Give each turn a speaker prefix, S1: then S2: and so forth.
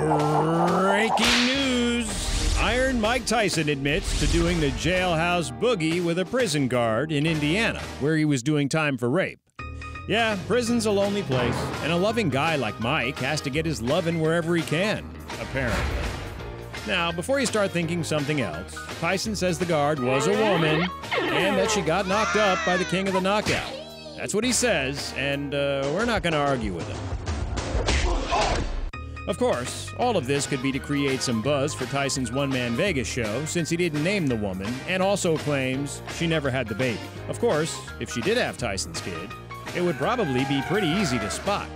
S1: Breaking news! Iron Mike Tyson admits to doing the jailhouse boogie with a prison guard in Indiana, where he was doing time for rape. Yeah, prison's a lonely place, and a loving guy like Mike has to get his lovin' wherever he can, apparently. Now, before you start thinking something else, Tyson says the guard was a woman and that she got knocked up by the king of the knockout. That's what he says, and uh, we're not going to argue with him. Of course, all of this could be to create some buzz for Tyson's one man Vegas show since he didn't name the woman and also claims she never had the baby. Of course, if she did have Tyson's kid, it would probably be pretty easy to spot.